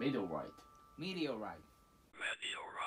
Meteorite. Meteorite. Meteorite.